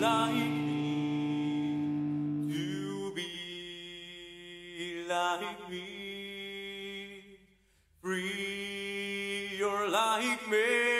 like me, to be like me, free or like me.